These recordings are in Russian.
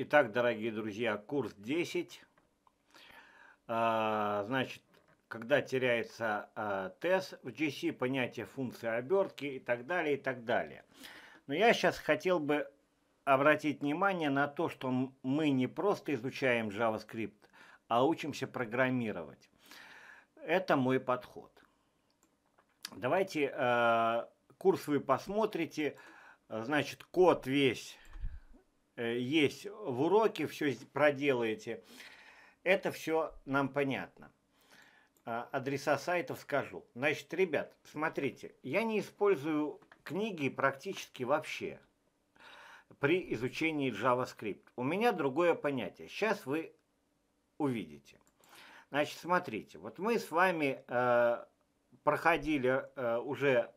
Итак, дорогие друзья, курс 10. А, значит, когда теряется а, тест в GC, понятие функции обертки и так далее, и так далее. Но я сейчас хотел бы обратить внимание на то, что мы не просто изучаем JavaScript, а учимся программировать. Это мой подход. Давайте э, курс вы посмотрите. Значит, код весь есть в уроке, все проделаете. Это все нам понятно. Э, адреса сайтов скажу. Значит, ребят, смотрите, я не использую книги практически вообще при изучении JavaScript. У меня другое понятие. Сейчас вы увидите. Значит, смотрите, вот мы с вами э, проходили э, уже,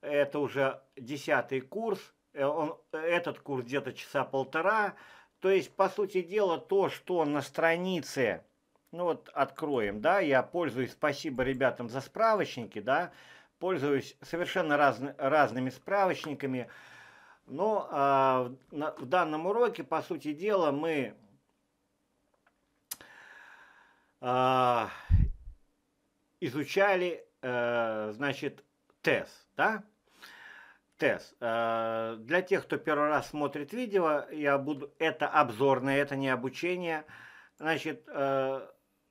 это уже десятый курс, э, он, этот курс где-то часа полтора, то есть, по сути дела, то, что на странице, ну вот откроем, да, я пользуюсь, спасибо ребятам за справочники, да, пользуюсь совершенно раз, разными справочниками. Но э, на, в данном уроке, по сути дела, мы э, изучали, э, значит, тест, да? Тест. Э, для тех, кто первый раз смотрит видео, я буду, это обзорное, это не обучение. Значит, э,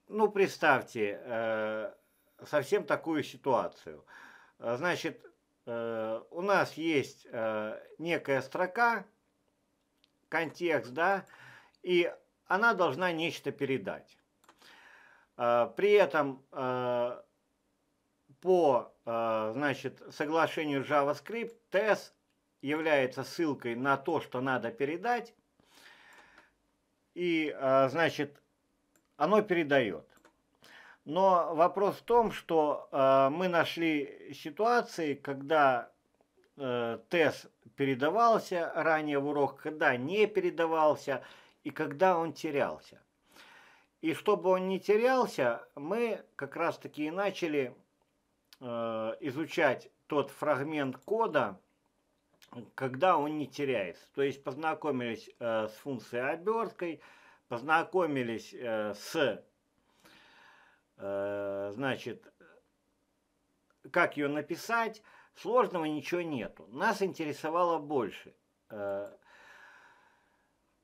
ну, представьте э, совсем такую ситуацию – значит, у нас есть некая строка, контекст, да, и она должна нечто передать. При этом по значит, соглашению JavaScript TES является ссылкой на то, что надо передать, и значит, оно передает. Но вопрос в том, что э, мы нашли ситуации, когда э, передавался ранее в урок, когда не передавался и когда он терялся. И чтобы он не терялся, мы как раз таки и начали изучать тот фрагмент кода, когда он не теряется. То есть познакомились э, с функцией оберткой, познакомились э, с Э, значит, как ее написать, сложного ничего нету. Нас интересовало больше. Э,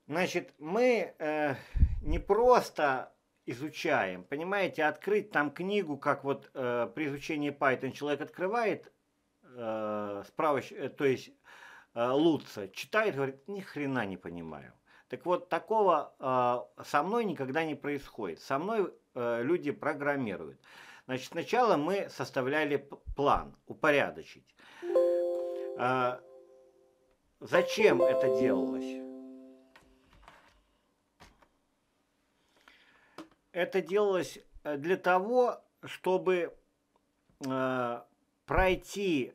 значит, мы э, не просто изучаем, понимаете, открыть там книгу, как вот при изучении Python человек открывает справоч, то есть Луца, читает, говорит, ни хрена не понимаю. Так вот, такого со мной никогда не происходит. Со мной Э, люди программируют. Значит, сначала мы составляли план, упорядочить. А, зачем это делалось? Это делалось э, для того, чтобы э, пройти,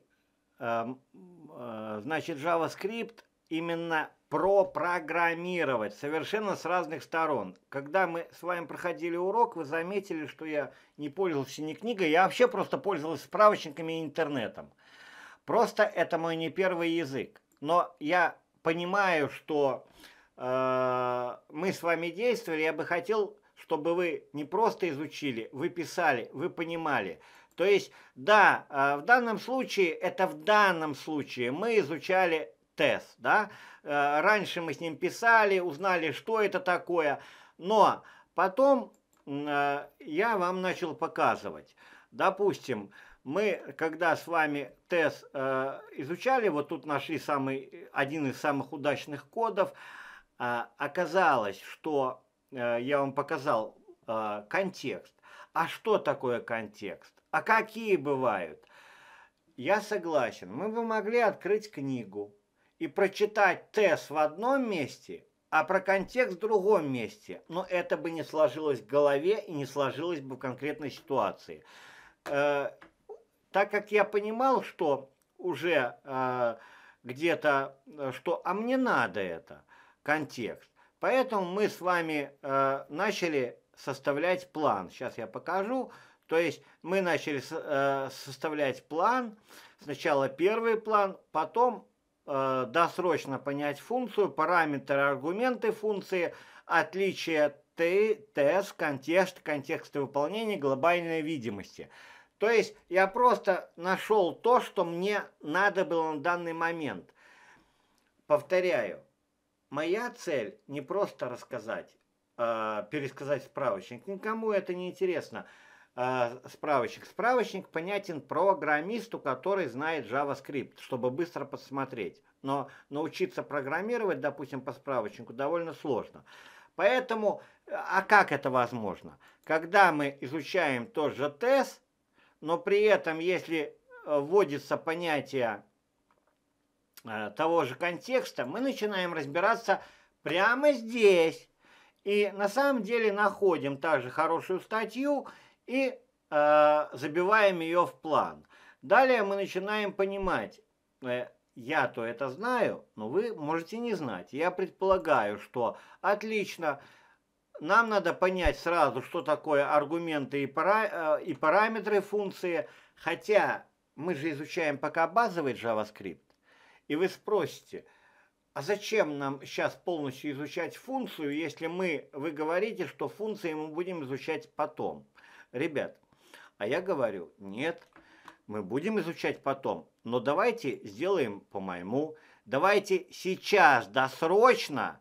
значит, JavaScript именно пропрограммировать совершенно с разных сторон. Когда мы с вами проходили урок, вы заметили, что я не пользовался ни книгой, я вообще просто пользовался справочниками и интернетом. Просто это мой не первый язык. Но я понимаю, что э, мы с вами действовали, я бы хотел, чтобы вы не просто изучили, вы писали, вы понимали. То есть, да, э, в данном случае, это в данном случае мы изучали тест, да, Э, раньше мы с ним писали, узнали, что это такое. Но потом э, я вам начал показывать. Допустим, мы, когда с вами тест э, изучали, вот тут нашли самый, один из самых удачных кодов, оказалось, что я вам показал контекст. А что такое контекст? А какие бывают? Я согласен. Мы бы могли открыть книгу, и прочитать тест в одном месте, а про контекст в другом месте. Но это бы не сложилось в голове и не сложилось бы в конкретной ситуации. Э, так как я понимал, что уже э, где-то, э, что а мне надо это, контекст. Поэтому мы с вами э, начали составлять план. Сейчас я покажу. То есть мы начали э, составлять план. Сначала первый план, потом э, досрочно понять функцию, параметры, аргументы функции, отличие Т, тест, контекст, контексты выполнения, глобальной видимости. То есть я просто нашел то, что мне надо было на данный момент. Повторяю, моя цель не просто рассказать, э, пересказать справочник. Никому это не интересно. Э, справочник. Справочник понятен программисту, который знает JavaScript, чтобы быстро посмотреть. Но научиться программировать, допустим, по справочнику довольно сложно. Поэтому, а как это возможно? Когда мы изучаем тот же тест, но при этом, если э, вводится понятие того же контекста, мы начинаем разбираться прямо здесь. И на самом деле находим также хорошую статью и э, забиваем ее в план. Далее мы начинаем понимать, э, я-то это знаю, но вы можете не знать. Я предполагаю, что отлично, нам надо понять сразу, что такое аргументы и, пара, э, и параметры функции, хотя мы же изучаем пока базовый JavaScript. И вы спросите, а зачем нам сейчас полностью изучать функцию, если мы, вы говорите, что функции мы будем изучать потом? Ребят, а я говорю, нет, мы будем изучать потом, но давайте сделаем по-моему, давайте сейчас досрочно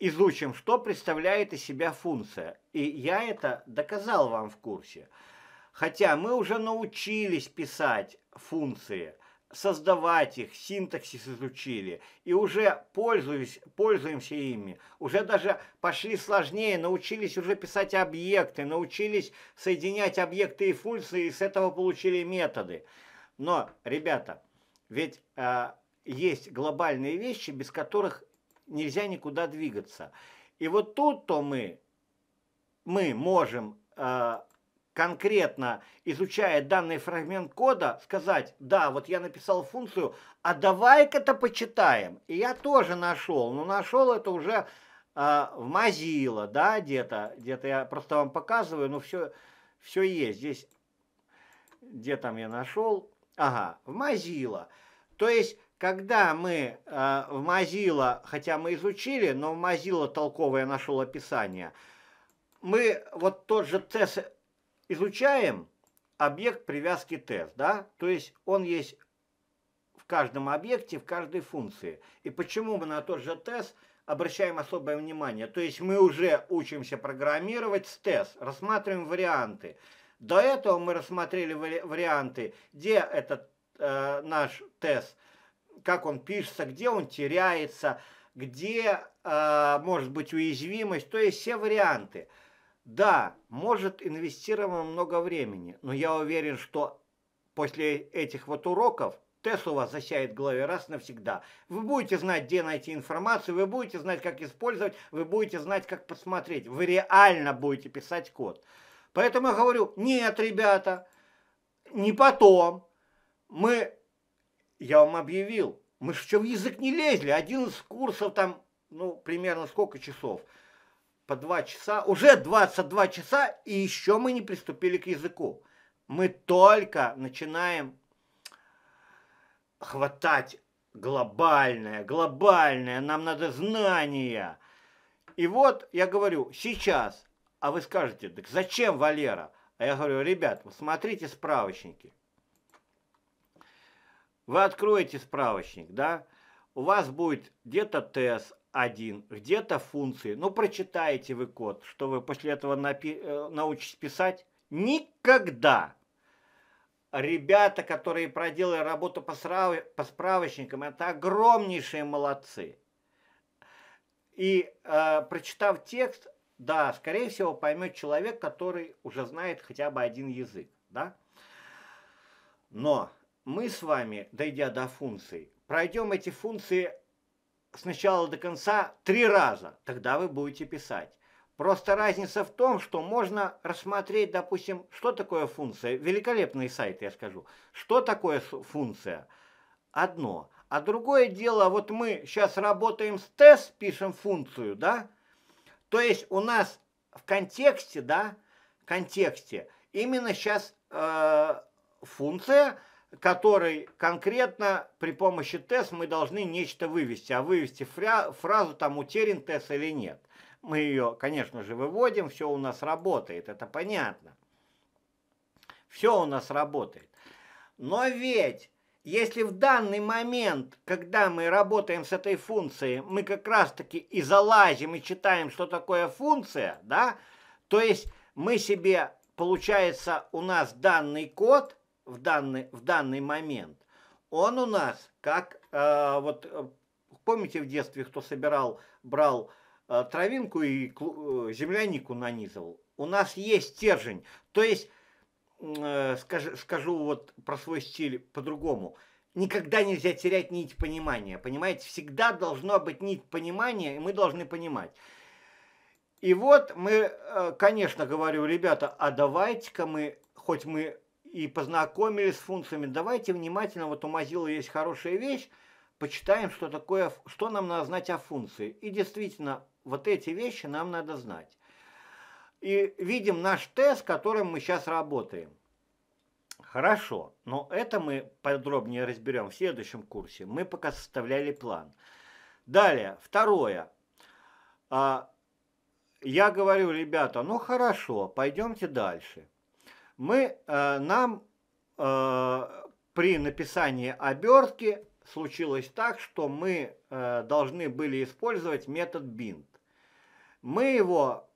изучим, что представляет из себя функция. И я это доказал вам в курсе. Хотя мы уже научились писать функции, создавать их, синтаксис изучили, и уже пользуюсь, пользуемся ими. Уже даже пошли сложнее, научились уже писать объекты, научились соединять объекты и функции, и с этого получили методы. Но, ребята, ведь э, есть глобальные вещи, без которых нельзя никуда двигаться. И вот тут-то мы, мы можем, э, конкретно изучая данный фрагмент кода, сказать, да, вот я написал функцию, а давай-ка-то почитаем. И я тоже нашел, но нашел это уже э, в Mozilla, да, где-то, где-то я просто вам показываю, но все, все есть. Здесь, где там я нашел? Ага, в Mozilla. То есть когда мы э, в Mozilla, хотя мы изучили, но в Mozilla толковое нашел описание, мы вот тот же тест изучаем, объект привязки тест, да, то есть он есть в каждом объекте, в каждой функции. И почему мы на тот же тест обращаем особое внимание? То есть мы уже учимся программировать с тест, рассматриваем варианты. До этого мы рассмотрели варианты, где этот э, наш тест – как он пишется, где он теряется, где э, может быть уязвимость, то есть все варианты. Да, может инвестировано много времени, но я уверен, что после этих вот уроков тест у вас засяет в голове раз навсегда. Вы будете знать, где найти информацию, вы будете знать, как использовать, вы будете знать, как посмотреть. Вы реально будете писать код. Поэтому я говорю, нет, ребята, не потом. Мы я вам объявил, мы же в язык не лезли. Один из курсов там, ну, примерно сколько часов? по два часа, уже 22 часа, и еще мы не приступили к языку. Мы только начинаем хватать глобальное, глобальное, нам надо знания. И вот я говорю, сейчас, а вы скажете, так зачем Валера? А я говорю, ребят, смотрите справочники. Вы откроете справочник, да? У вас будет где-то ТЭС, один Где-то функции. Ну, прочитаете вы код, что вы после этого напи- э, научитесь писать? Никогда! Ребята, которые проделали работу по, срав... по справочникам, это огромнейшие молодцы. И э, прочитав текст, да, скорее всего, поймет человек, который уже знает хотя бы один язык, да? Но мы с вами, дойдя до функций, пройдем эти функции с начала до конца три раза, тогда вы будете писать. Просто разница в том, что можно рассмотреть, допустим, что такое функция. Великолепный сайт, я скажу. Что такое функция? Одно. А другое дело, вот мы сейчас работаем с тест, пишем функцию, да? То есть у нас в контексте, да, в контексте именно сейчас э, функция который конкретно при помощи тест мы должны нечто вывести, а вывести фря, фразу там утерян тест или нет. Мы ее, конечно же, выводим, все у нас работает, это понятно. Все у нас работает. Но ведь если в данный момент, когда мы работаем с этой функцией, мы как раз-таки и залазим и читаем, что такое функция, да, то есть мы себе, получается, у нас данный код в данный, в данный момент, он у нас как, э, вот э, помните в детстве, кто собирал, брал э, травинку и э, землянику нанизывал, у нас есть стержень, то есть э, скажу, скажу вот про свой стиль по-другому. Никогда нельзя терять нить понимания, понимаете? Всегда должно быть нить понимания, и мы должны понимать. И вот мы, э, конечно, говорю, ребята, а давайте-ка мы, хоть мы и познакомились с функциями, давайте внимательно, вот у Mozilla есть хорошая вещь, почитаем, что такое, что нам надо знать о функции. И действительно, вот эти вещи нам надо знать и видим наш тест, которым мы сейчас работаем. Хорошо, но это мы подробнее разберем в следующем курсе. Мы пока составляли план. Далее, второе. А, я говорю, ребята, ну хорошо, пойдемте дальше. Мы, э, нам э, при написании обертки случилось так, что мы э, должны были использовать метод bind. Мы его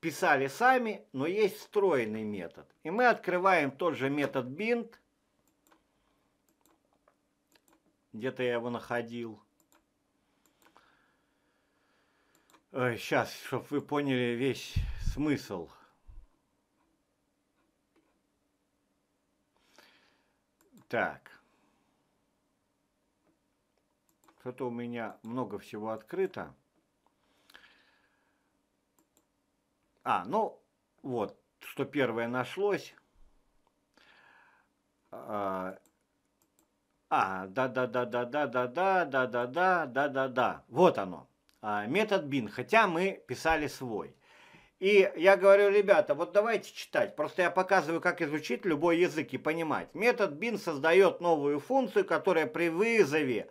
писали сами, но есть встроенный метод. И мы открываем тот же метод bind. Где-то я его находил. Ой, сейчас, чтобы вы поняли весь смысл. Так. Что-то у меня много всего открыто. А, ну, вот, что первое нашлось. А, да-да-да-да-да-да-да-да-да-да-да-да. Вот оно. А, метод bin, хотя мы писали свой. И я говорю, ребята, вот давайте читать. Просто я показываю, как изучить любой язык и понимать. Метод bin создает новую функцию, которая при вызове...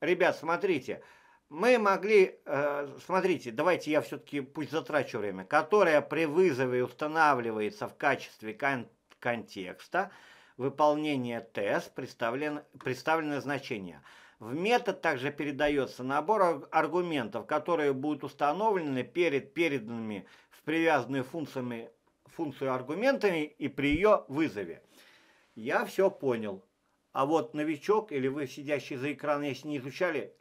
Ребят, смотрите, мы могли, э, смотрите, давайте я все-таки пусть затрачу время, которая при вызове устанавливается в качестве кон контекста выполнения тест, представлен, представленное значение. В метод также передается набор аргументов, которые будут установлены перед переданными привязанную функциями, функцию аргументами и при ее вызове. Я все понял. А вот новичок или вы, сидящий за экраном, если не изучали,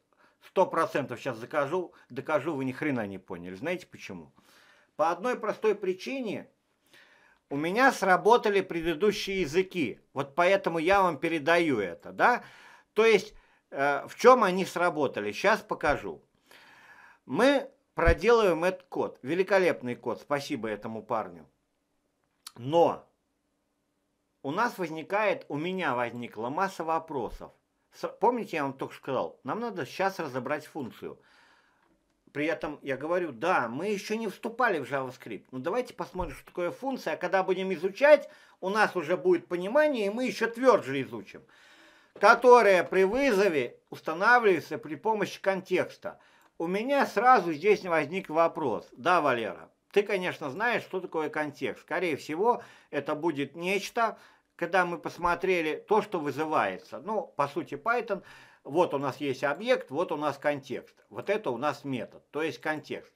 Сто процентов сейчас закажу, докажу, вы ни хрена не поняли. Знаете почему? По одной простой причине у меня сработали предыдущие языки. Вот поэтому я вам передаю это, да? То есть, э, в чем они сработали? Сейчас покажу. Мы проделываем этот код. Великолепный код, спасибо этому парню. Но у нас возникает, у меня возникла масса вопросов. Помните, я вам только сказал, нам надо сейчас разобрать функцию. При этом я говорю, да, мы еще не вступали в JavaScript. Но давайте посмотрим, что такое функция. А когда будем изучать, у нас уже будет понимание, и мы еще тверже изучим. Которая при вызове устанавливается при помощи контекста. У меня сразу здесь возник вопрос. Да, Валера, ты, конечно, знаешь, что такое контекст. Скорее всего, это будет нечто, когда мы посмотрели то, что вызывается, ну, по сути, Python, вот у нас есть объект, вот у нас контекст. Вот это у нас метод, то есть контекст.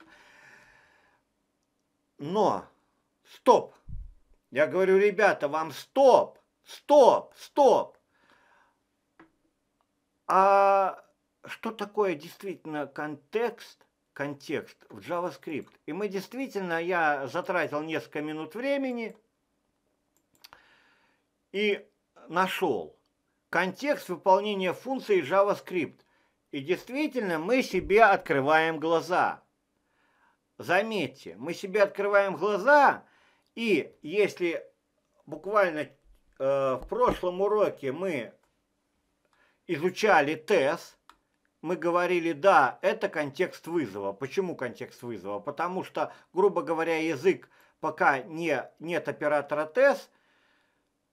Но, стоп! Я говорю, ребята, вам стоп, стоп, стоп. А что такое действительно контекст, контекст в JavaScript? И мы действительно, я затратил несколько минут времени – и нашел контекст выполнения функции JavaScript. И действительно мы себе открываем глаза. Заметьте, мы себе открываем глаза, и если буквально э, в прошлом уроке мы изучали тест, мы говорили, да, это контекст вызова. Почему контекст вызова? Потому что, грубо говоря, язык, пока не, нет оператора тест,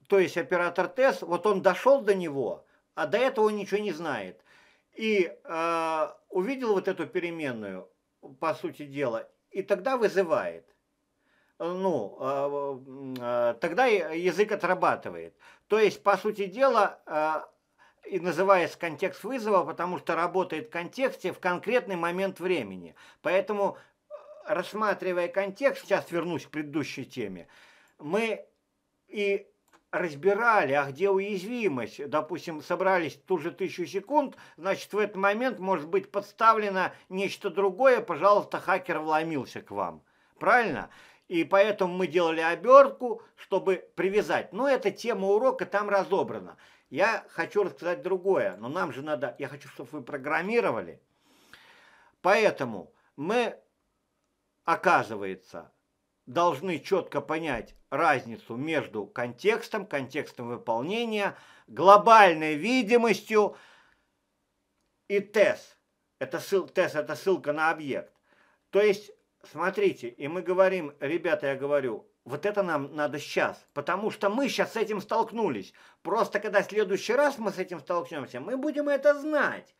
то есть оператор тест, вот он дошел до него, а до этого он ничего не знает. И э, увидел вот эту переменную, по сути дела, и тогда вызывает. Ну, э, э, тогда язык отрабатывает. То есть, по сути дела, э, и называется контекст вызова, потому что работает в контексте в конкретный момент времени. Поэтому, рассматривая контекст, сейчас вернусь к предыдущей теме, мы и разбирали, а где уязвимость. Допустим, собрались ту же тысячу секунд, значит, в этот момент может быть подставлено нечто другое, пожалуйста, хакер вломился к вам. Правильно? И поэтому мы делали обертку, чтобы привязать. Но эта тема урока там разобрана. Я хочу рассказать другое, но нам же надо, я хочу, чтобы вы программировали. Поэтому мы, оказывается, должны четко понять разницу между контекстом, контекстом выполнения, глобальной видимостью и тест. Это ссыл, тест – это ссылка на объект. То есть, смотрите, и мы говорим, ребята, я говорю, вот это нам надо сейчас, потому что мы сейчас с этим столкнулись. Просто когда в следующий раз мы с этим столкнемся, мы будем это знать.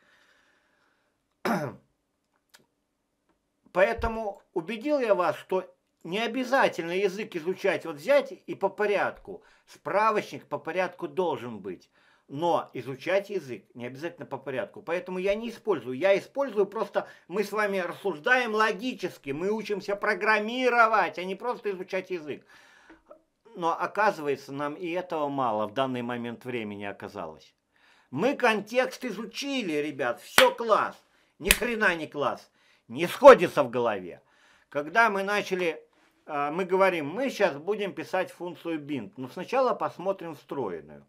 Поэтому убедил я вас, что не обязательно язык изучать, вот взять и по порядку. Справочник по порядку должен быть. Но изучать язык не обязательно по порядку. Поэтому я не использую. Я использую просто, мы с вами рассуждаем логически. Мы учимся программировать, а не просто изучать язык. Но оказывается, нам и этого мало в данный момент времени оказалось. Мы контекст изучили, ребят. Все класс. Ни хрена не класс. Не сходится в голове. Когда мы начали а, мы говорим, мы сейчас будем писать функцию bind, но сначала посмотрим встроенную.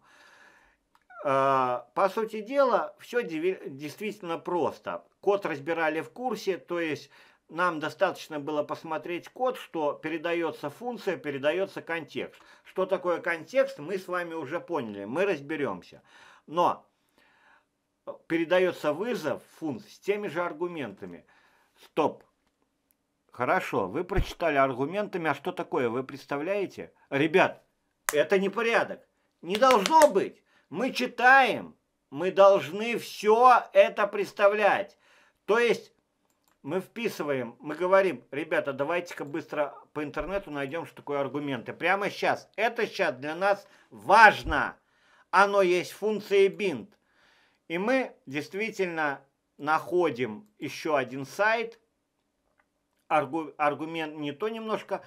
А, по сути дела, все действительно просто. Код разбирали в курсе, то есть нам достаточно было посмотреть код, что передается функция, передается контекст. Что такое контекст, мы с вами уже поняли, мы разберемся. Но передается вызов функции с теми же аргументами. Стоп, Хорошо, вы прочитали аргументами, а что такое, вы представляете? Ребят, это не порядок. Не должно быть. Мы читаем, мы должны все это представлять. То есть мы вписываем, мы говорим, ребята, давайте-ка быстро по интернету найдем, что такое аргументы. Прямо сейчас. Это сейчас для нас важно. Оно есть функция bind. И мы действительно находим еще один сайт, аргу, аргумент, не то немножко,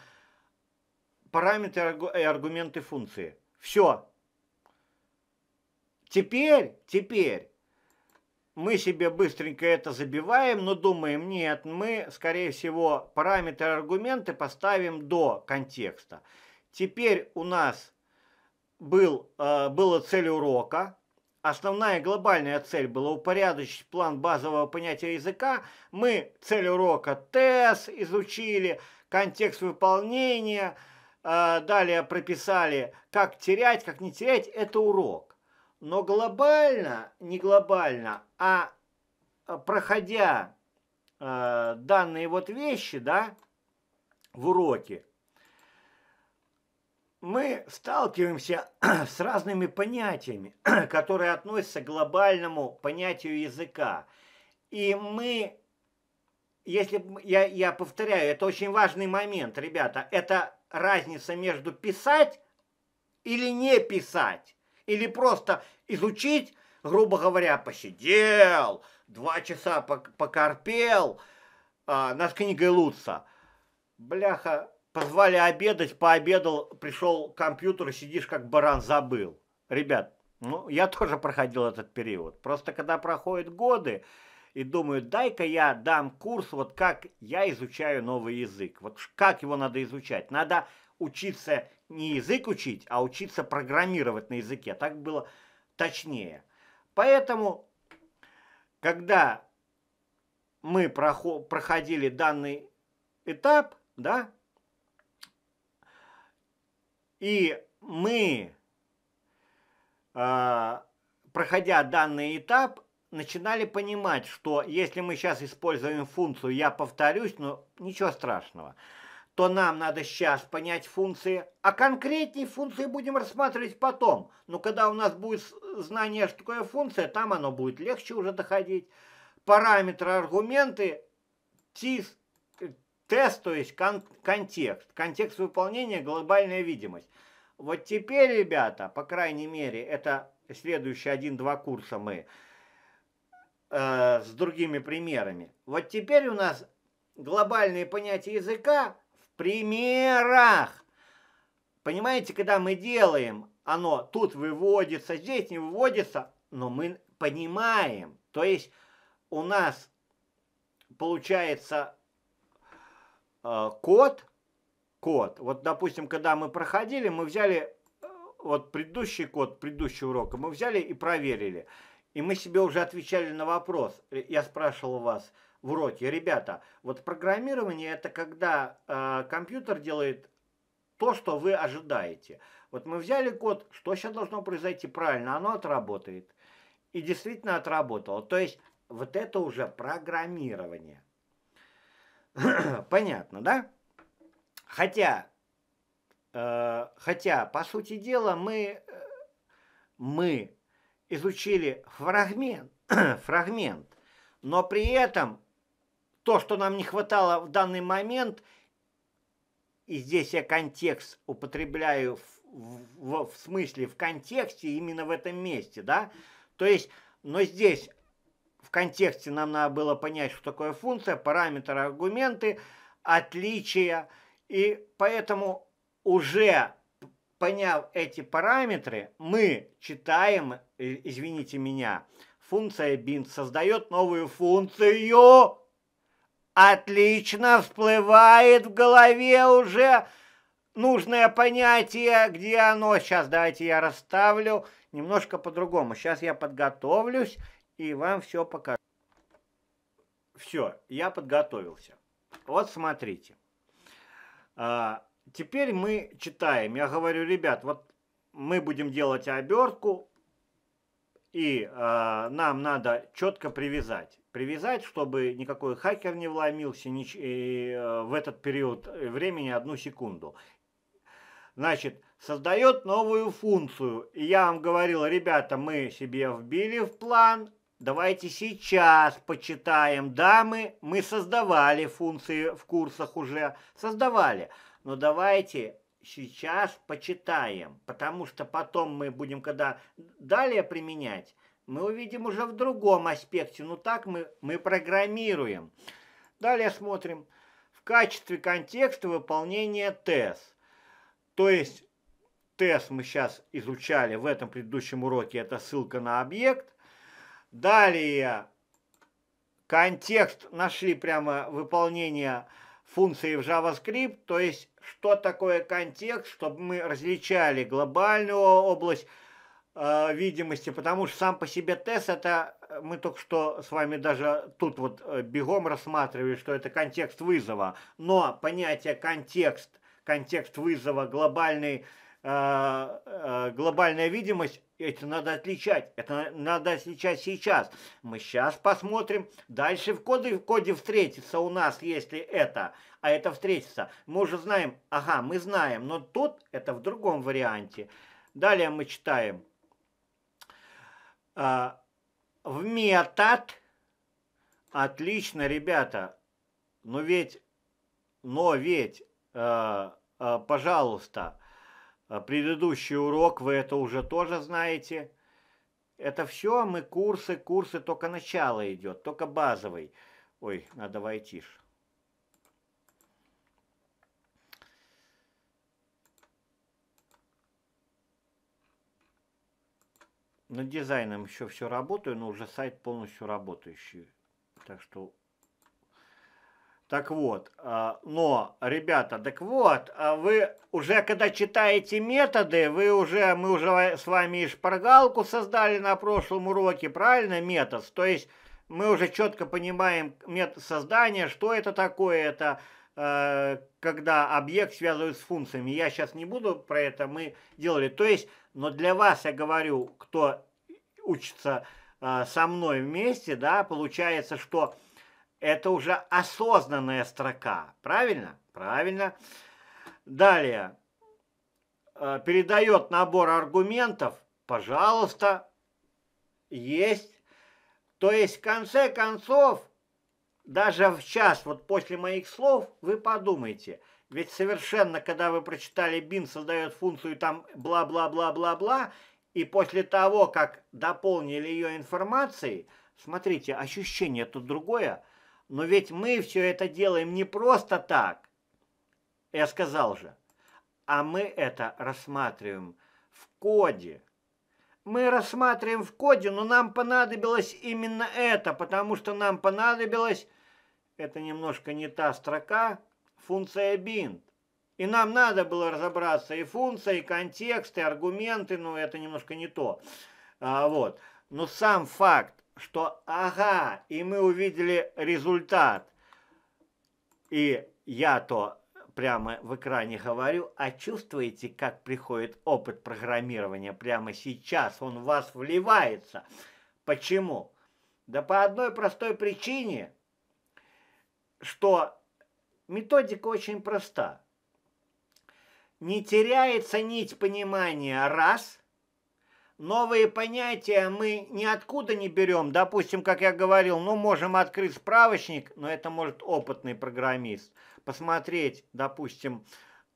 параметры и аргументы функции. Все. Теперь, теперь мы себе быстренько это забиваем, но думаем, нет, мы, скорее всего, параметры аргументы поставим до контекста. Теперь у нас был, э, была цель урока, Основная глобальная цель была упорядочить план базового понятия языка. Мы цель урока ТЭС изучили, контекст выполнения, э, далее прописали, как терять, как не терять. Это урок. Но глобально, не глобально, а э, проходя э, данные вот вещи, да, в уроке, мы сталкиваемся с разными понятиями, которые относятся к глобальному понятию языка. И мы, если я, я повторяю, это очень важный момент, ребята, это разница между писать или не писать, или просто изучить, грубо говоря, посидел, два часа покорпел а, над книгой Луца. Бляха, позвали обедать, пообедал, пришел к компьютеру, сидишь как баран, забыл. Ребят, ну, я тоже проходил этот период. Просто когда проходят годы, и думаю, дай-ка я дам курс, вот как я изучаю новый язык. Вот как его надо изучать. Надо учиться не язык учить, а учиться программировать на языке. Так было точнее. Поэтому, когда мы проходили данный этап, да, и мы, а, проходя данный этап, начинали понимать, что если мы сейчас используем функцию «я повторюсь», ну ничего страшного. То нам надо сейчас понять функции, а конкретнее функции будем рассматривать потом. Но когда у нас будет знание, что такое функция, там оно будет легче уже доходить. Параметры, аргументы, ТИС, тест, то есть кон контекст. Контекст выполнения, глобальная видимость. Вот теперь, ребята, по крайней мере, это следующие один-два курса мы э, с другими примерами. Вот теперь у нас глобальные понятия языка примерах. Понимаете, когда мы делаем, оно тут выводится, здесь не выводится, но мы понимаем. То есть у нас получается э, код, код. Вот, допустим, когда мы проходили, мы взяли э, вот предыдущий код, предыдущий урок, мы взяли и проверили. И мы себе уже отвечали на вопрос. Я спрашивал вас в уроке, ребята, вот программирование это когда э, компьютер делает то, что вы ожидаете. Вот мы взяли код, что сейчас должно произойти правильно, оно отработает. И действительно отработало. То есть вот это уже программирование. Понятно, да? Хотя, э, хотя, по сути дела, мы, э, мы изучили фрагмент, фрагмент, но при этом то, что нам не хватало в данный момент, и здесь я контекст употребляю в, в, в смысле в контексте именно в этом месте, да, то есть, но здесь в контексте нам надо было понять, что такое функция, параметры, аргументы, отличия, и поэтому уже поняв эти параметры, мы читаем, э, извините меня, функция bind создает новую функцию. Отлично всплывает в голове уже нужное понятие, где оно. Сейчас давайте я расставлю немножко по-другому. Сейчас я подготовлюсь и вам все покажу. Все, я подготовился. Вот смотрите. А, теперь мы читаем. Я говорю, ребят, вот мы будем делать обертку, и э, нам надо четко привязать. Привязать, чтобы никакой хакер не вломился ни, и, э, в этот период времени одну секунду. Значит, создает новую функцию. И я вам говорил, ребята, мы себе вбили в план, давайте сейчас почитаем. Да, мы, мы создавали функции в курсах уже, создавали. Но давайте сейчас почитаем, потому что потом мы будем, когда далее применять, мы увидим уже в другом аспекте. Ну так мы, мы программируем. Далее смотрим. В качестве контекста выполнения тест. То есть тест мы сейчас изучали в этом предыдущем уроке. Это ссылка на объект. Далее контекст нашли прямо выполнение функции в JavaScript, то есть что такое контекст, чтобы мы различали глобальную область э, видимости, потому что сам по себе тест это э, мы только что с вами даже тут вот э, бегом рассматривали, что это контекст вызова, но понятие контекст, контекст вызова, глобальный Э, э, глобальная видимость, это надо отличать. Это надо отличать сейчас. Мы сейчас посмотрим. Дальше в коде, в коде встретится у нас, если это, а это встретится. Мы уже знаем, ага, мы знаем, но тут это в другом варианте. Далее мы читаем. Э, в метод. Отлично, ребята. Но ведь, но ведь, пожалуйста, а предыдущий урок, вы это уже тоже знаете. Это все мы курсы, курсы, только начало идет, только базовый. Ой, надо войти. Над дизайном еще все работаю, но уже сайт полностью работающий. Так что так вот, а, но, ребята, так вот, а вы уже когда читаете методы, вы уже, мы уже с вами и шпаргалку создали на прошлом уроке, правильно, метод? То есть мы уже четко понимаем метод создания, что это такое, это когда объект связывают с функциями. Я сейчас не буду про это, мы делали. То есть, но для вас я говорю, кто учится э, со мной вместе, да, получается, что Это уже осознанная строка. Правильно? Правильно. Далее. Э, передает набор аргументов. Пожалуйста. Есть. То есть, в конце концов, даже в час, вот после моих слов, вы подумайте. Ведь совершенно, когда вы прочитали bin создает функцию там бла-бла-бла-бла-бла, и после того, как дополнили ее информацией, смотрите, ощущение тут другое, но ведь мы все это делаем не просто так. Я сказал же, а мы это рассматриваем в коде. Мы рассматриваем в коде, но нам понадобилось именно это, потому что нам понадобилось, это немножко не та строка, функция bind. И нам надо было разобраться и функция, и контекст, и аргументы, но это немножко не то. А, вот. Но сам факт, что ага, и мы увидели результат, и я то прямо в экране говорю, а чувствуете, как приходит опыт программирования прямо сейчас, он в вас вливается. Почему? Да по одной простой причине, что методика очень проста не теряется нить понимания раз. Новые понятия мы ниоткуда не берем. Допустим, как я говорил, ну, можем открыть справочник, но это может опытный программист. Посмотреть, допустим,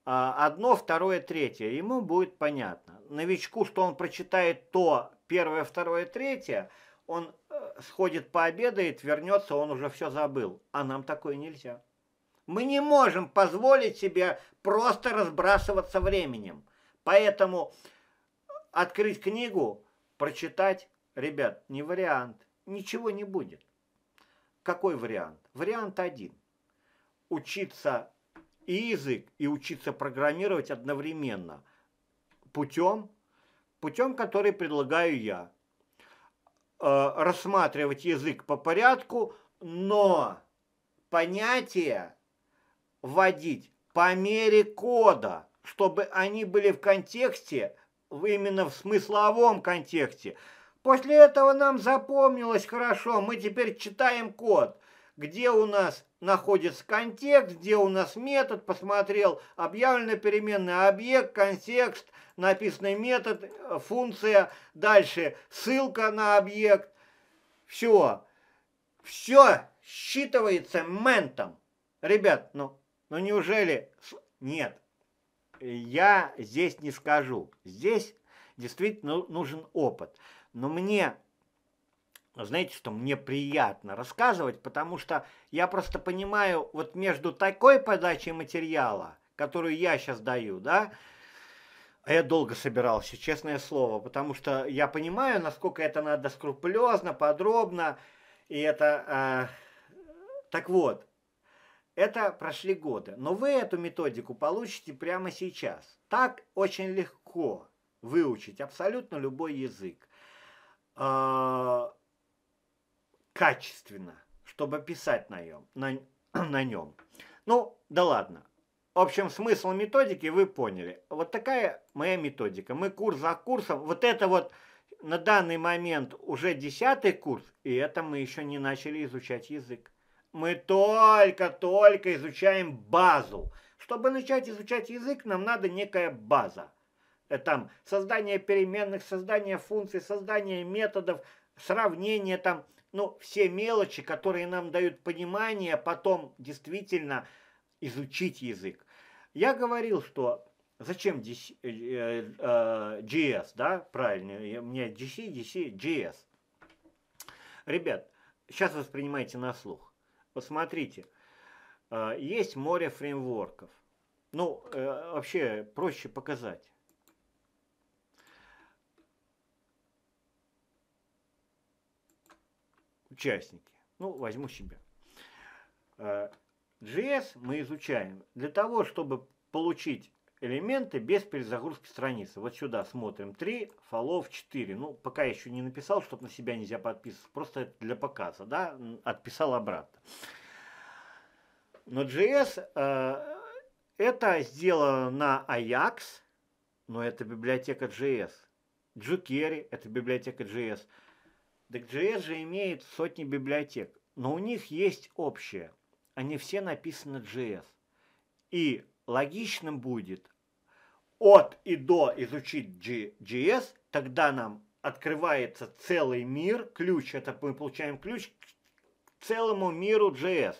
а, одно, второе, третье. Ему будет понятно. Новичку, что он прочитает то первое, второе, третье, он э, сходит пообедает, вернется, он уже все забыл. А нам такое нельзя. Мы не можем позволить себе просто разбрасываться временем. Поэтому открыть книгу, прочитать, ребят, не вариант. Ничего не будет. Какой вариант? Вариант один. Учиться и язык, и учиться программировать одновременно. Путем, путем, который предлагаю я. Э, рассматривать язык по порядку, но понятия вводить по мере кода, чтобы они были в контексте, именно в смысловом контексте. После этого нам запомнилось хорошо, мы теперь читаем код, где у нас находится контекст, где у нас метод, посмотрел, объявленная переменная объект, контекст, написанный метод, функция, дальше ссылка на объект. Все, все считывается ментом. Ребят, ну ну, неужели... Нет, я здесь не скажу. Здесь действительно нужен опыт. Но мне, знаете что, мне приятно рассказывать, потому что я просто понимаю, вот между такой подачей материала, которую я сейчас даю, да, а я долго собирался, честное слово, потому что я понимаю, насколько это надо скрупулезно, подробно, и это... Э, так вот, это прошли годы. Но вы эту методику получите прямо сейчас. Так очень легко выучить абсолютно любой язык. Э, качественно, чтобы писать на нем, на, на нем. Ну, да ладно. В общем, смысл методики вы поняли. Вот такая моя методика. Мы курс за курсом. Вот это вот на данный момент уже десятый курс, и это мы еще не начали изучать язык. Мы только-только изучаем базу. Чтобы начать изучать язык, нам надо некая база. Э, там создание переменных, создание функций, создание методов, сравнение там, ну, все мелочи, которые нам дают понимание, потом действительно изучить язык. Я говорил, что зачем DC, э, э, GS, да, правильно, у меня DC, DC, GS. Ребят, сейчас воспринимайте на слух. Посмотрите, а, есть море фреймворков. Ну, э, вообще проще показать. Участники. Ну, возьму себя. JS а, мы изучаем для того, чтобы получить элементы без перезагрузки страницы. Вот сюда смотрим 3, фолов 4. Ну, пока еще не написал, чтобы на себя нельзя подписывать. Просто для показа, да, отписал обратно. Но JS э, это сделано на Ajax, но это библиотека JS. jQuery это библиотека JS. Так JS же имеет сотни библиотек. но у них есть общее. Они все написаны JS. И логичным будет от и до изучить JS, тогда нам открывается целый мир, ключ, это мы получаем ключ к целому миру JS.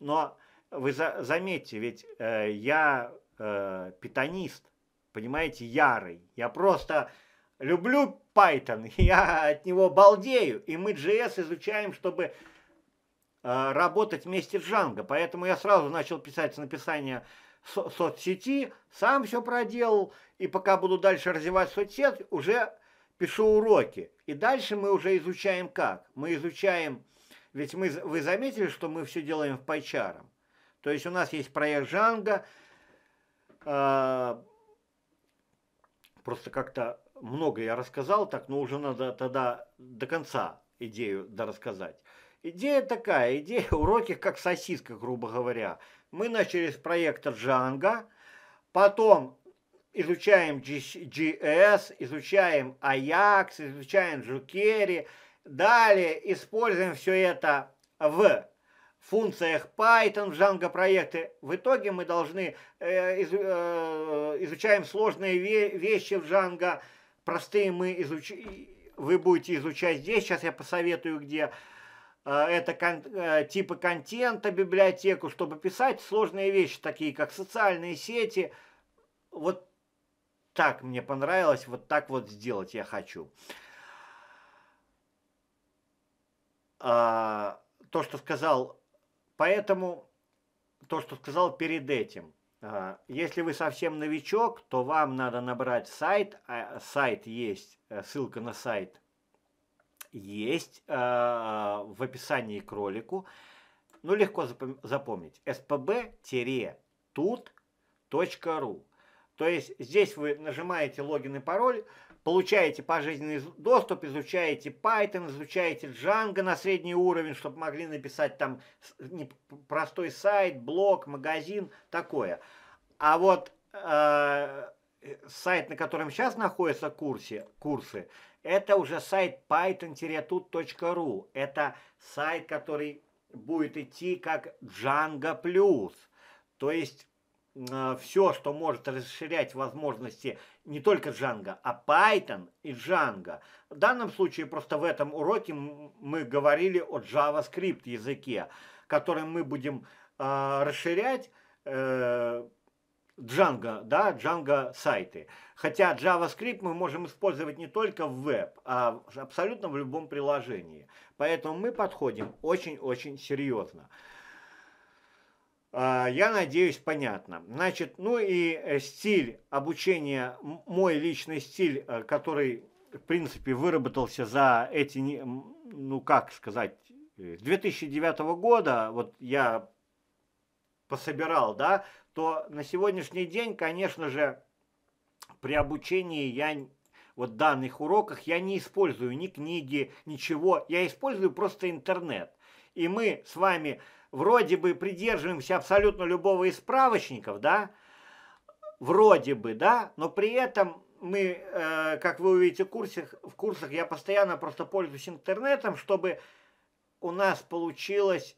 Но вы за, заметьте, ведь э, я э, питонист, понимаете, ярый. Я просто люблю Python, я от него балдею, и мы JS изучаем, чтобы э, работать вместе с Django. Поэтому я сразу начал писать с написания со соцсети, сам все проделал, и пока буду дальше развивать соцсеть, уже пишу уроки. И дальше мы уже изучаем как? Мы изучаем, ведь мы, вы заметили, что мы все делаем в PyCharm. То есть у нас есть проект Django, э, просто как-то много я рассказал так, но уже надо тогда до конца идею дорассказать. Идея такая, идея уроки как сосиска, грубо говоря. Мы начали с проекта Django, потом изучаем GS, изучаем Ajax, изучаем Jukeri, далее используем все это в функциях Python, в Django проекты. В итоге мы должны э, из, э, изучаем сложные ве вещи в Django, простые мы изуч... вы будете изучать здесь, сейчас я посоветую, где э, это кон... э, типы контента, библиотеку, чтобы писать сложные вещи, такие как социальные сети. Вот так мне понравилось, вот так вот сделать я хочу. А, то, что сказал Поэтому то, что сказал перед этим, если вы совсем новичок, то вам надо набрать сайт, а сайт есть, э, ссылка на сайт есть а, в описании к ролику. Ну, легко запомнить. spb-tut.ru То есть здесь вы нажимаете логин и пароль, получаете пожизненный доступ, изучаете Python, изучаете Django на средний уровень, чтобы могли написать там простой сайт, блог, магазин, такое. А вот э, сайт, на котором сейчас находятся курсы, курсы, это уже сайт python-tut.ru. Это сайт, который будет идти как Django+. То есть все, что может расширять возможности не только Django, а Python и Django. В данном случае просто в этом уроке мы говорили о JavaScript языке, которым мы будем э, расширять э, Django, да, Django сайты. Хотя JavaScript мы можем использовать не только в веб, а абсолютно в любом приложении. Поэтому мы подходим очень-очень серьезно. А, я надеюсь, понятно. Значит, ну и э, стиль обучения, мой личный стиль, э, который, в принципе, выработался за эти, ну как сказать, э, с 2009 года, вот я пособирал, да, то на сегодняшний день, конечно же, при обучении я вот данных уроках я не использую ни книги, ничего, я использую просто интернет. И мы с вами вроде бы придерживаемся абсолютно любого из справочников, да, вроде бы, да, но при этом мы, э, как вы увидите в курсах, в курсах, я постоянно просто пользуюсь интернетом, чтобы у нас получилось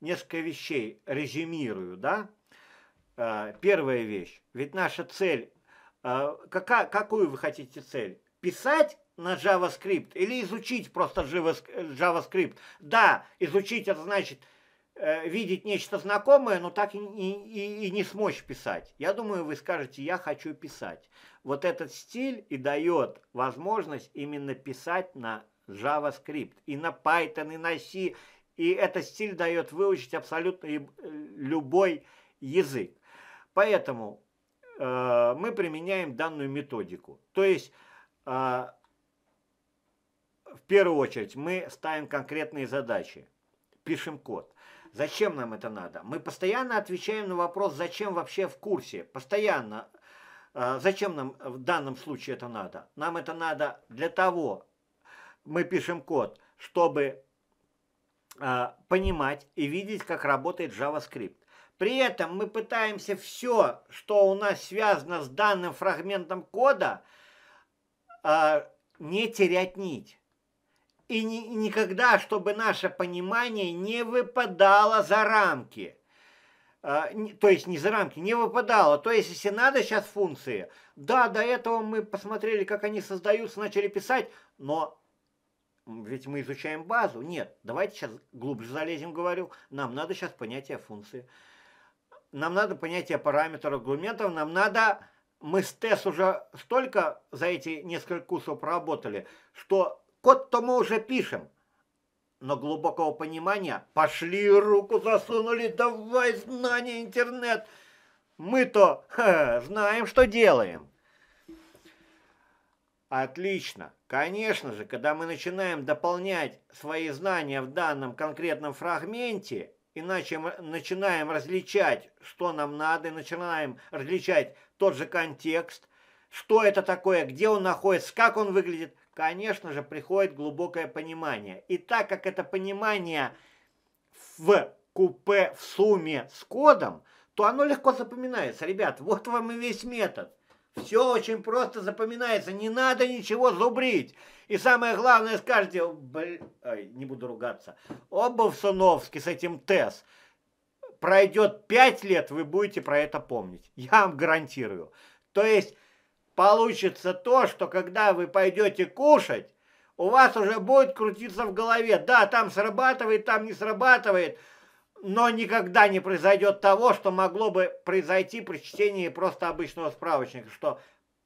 несколько вещей, резюмирую, да. Э, первая вещь, ведь наша цель, э, какая, какую вы хотите цель? Писать на JavaScript или изучить просто JavaScript? Да, изучить это значит видеть нечто знакомое, но так и, и, и не смочь писать. Я думаю, вы скажете, я хочу писать. Вот этот стиль и дает возможность именно писать на JavaScript, и на Python, и на C. И этот стиль дает выучить абсолютно э, любой язык. Поэтому э, мы применяем данную методику. То есть, э, в первую очередь, мы ставим конкретные задачи, пишем код. Зачем нам это надо? Мы постоянно отвечаем на вопрос, зачем вообще в курсе. Постоянно. А, зачем нам в данном случае это надо? Нам это надо для того, мы пишем код, чтобы а, понимать и видеть, как работает JavaScript. При этом мы пытаемся все, что у нас связано с данным фрагментом кода, а, не терять нить. И ни, никогда, чтобы наше понимание не выпадало за рамки. А, то есть не за рамки, не выпадало. То есть, если надо сейчас функции, да, до этого мы посмотрели, как они создаются, начали писать, но ведь мы изучаем базу. Нет, давайте сейчас глубже залезем, говорю. Нам надо сейчас понятие функции. Нам надо понятие параметров, аргументов. Нам надо... Мы с ТЭС уже столько за эти несколько курсов проработали, что код-то мы уже пишем. Но глубокого понимания пошли руку засунули, давай знания интернет. Мы-то знаем, что делаем. Отлично. Конечно же, когда мы начинаем дополнять свои знания в данном конкретном фрагменте, иначе мы начинаем различать, что нам надо, и начинаем различать тот же контекст, что это такое, где он находится, как он выглядит, конечно же, приходит глубокое понимание. И так как это понимание в купе в сумме с кодом, то оно легко запоминается. Ребят, вот вам и весь метод. Все очень просто запоминается, не надо ничего зубрить. И самое главное, скажете, ой, не буду ругаться, Суновске с этим ТЭС. Пройдет пять лет, вы будете про это помнить. Я вам гарантирую. То есть получится то, что когда вы пойдете кушать, у вас уже будет крутиться в голове. Да, там срабатывает, там не срабатывает – но никогда не произойдет того, что могло бы произойти при чтении просто обычного справочника, что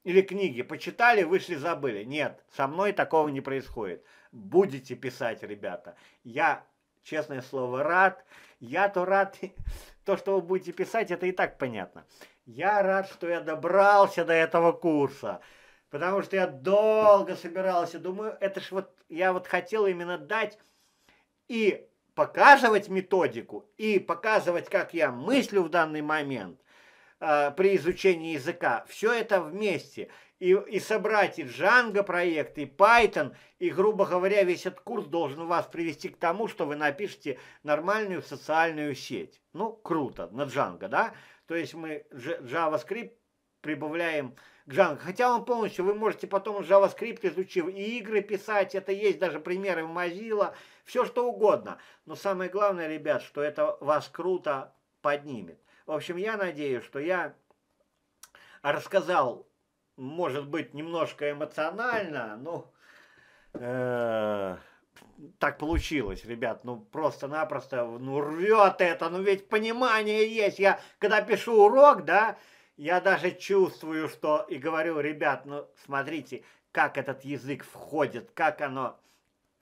или книги почитали, вышли, забыли. Нет, со мной такого не происходит. Будете писать, ребята. Я, честное слово, рад. Я-то рад, то, что вы будете писать, это и так понятно. Я рад, что я добрался до этого курса. Потому что я долго собирался. Думаю, это ж вот, я вот хотел именно дать и показывать методику и показывать, как я мыслю в данный момент э, при изучении языка, все это вместе. И, и собрать и Django проект, и Python, и, грубо говоря, весь этот курс должен вас привести к тому, что вы напишете нормальную социальную сеть. Ну, круто, на Django, да? То есть мы JavaScript прибавляем к Django. Хотя он полностью, вы можете потом JavaScript изучив и игры писать, это есть даже примеры в Mozilla, все что угодно. Но самое главное, ребят, что это вас круто поднимет. В общем, я надеюсь, что я рассказал, может быть, немножко эмоционально, ну, э, так получилось, ребят, ну просто-напросто, ну рвет это, ну ведь понимание есть. Я, когда пишу урок, да, я даже чувствую, что и говорю, ребят, ну смотрите, как этот язык входит, как оно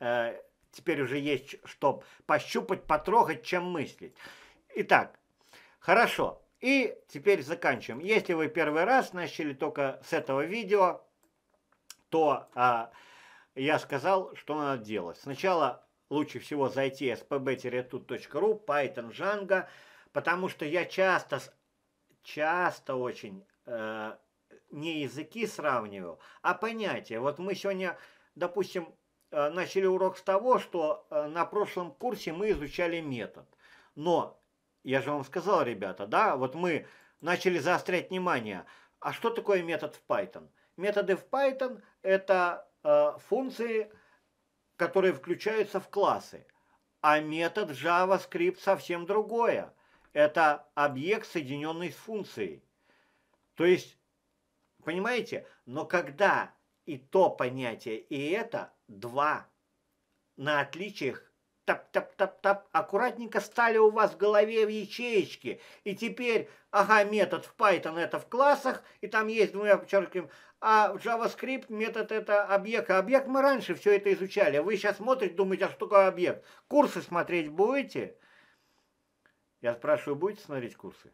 э, теперь уже есть, что пощупать, потрогать, чем мыслить. Итак, хорошо. И теперь заканчиваем. Если вы первый раз начали только с этого видео, то а, я сказал, что надо делать. Сначала лучше всего зайти spb-tut.ru, Python, Django, потому что я часто часто очень э, не языки сравниваю, а понятия. Вот мы сегодня, допустим, э, начали урок с того, что э, на прошлом курсе мы изучали метод. Но, я же вам сказал, ребята, да, вот мы начали заострять внимание, а что такое метод в Python? Методы в Python это функции, которые включаются в классы. А метод JavaScript совсем другое это объект, соединенный с функцией. То есть, понимаете, но когда и то понятие, и это, два на отличиях тап-тап-тап-тап, аккуратненько стали у вас в голове в ячеечке. И теперь, ага, метод в Python это в классах, и там есть двумя подчеркиваем, а в JavaScript метод это объект. А объект мы раньше все это изучали. Вы сейчас смотрите, думаете, а что такое объект? Курсы смотреть будете? Я спрашиваю, будете смотреть курсы?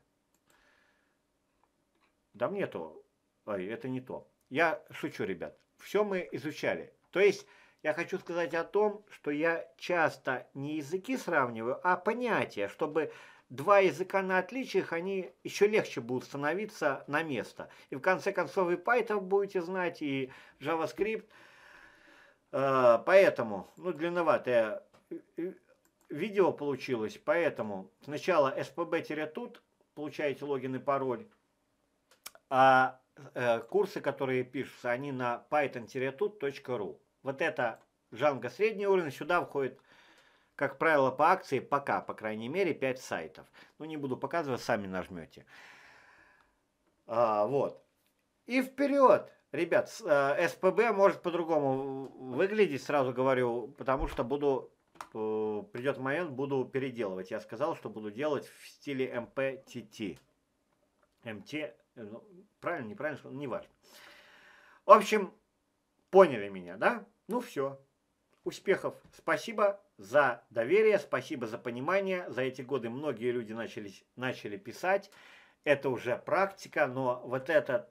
Да мне то. Ой, это не то. Я шучу, ребят. Все мы изучали. То есть, я хочу сказать о том, что я часто не языки сравниваю, а понятия, чтобы два языка на отличиях, они еще легче будут становиться на место. И в конце концов и Python будете знать, и JavaScript. Э, поэтому, ну, длинноватое видео получилось, поэтому сначала spb-тут получаете логин и пароль, а э, курсы, которые пишутся, они на python-tut.ru. Вот это Джанго средний уровень, сюда входит, как правило, по акции пока, по крайней мере, 5 сайтов. Ну, не буду показывать, сами нажмете. А, вот. И вперед! Ребят, э, СПБ может по-другому выглядеть, сразу говорю, потому что буду, э, придет момент, буду переделывать. Я сказал, что буду делать в стиле MPTT. МТ, ну, правильно, неправильно, не важно. В общем, поняли меня, да? Ну все. Успехов. Спасибо за доверие, спасибо за понимание. За эти годы многие люди начали, начали писать. Это уже практика, но вот этот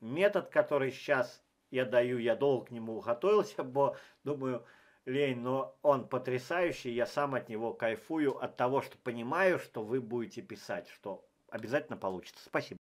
метод, который сейчас я даю, я долго к нему готовился, бо думаю, лень, но он потрясающий, я сам от него кайфую, от того, что понимаю, что вы будете писать, что обязательно получится. Спасибо.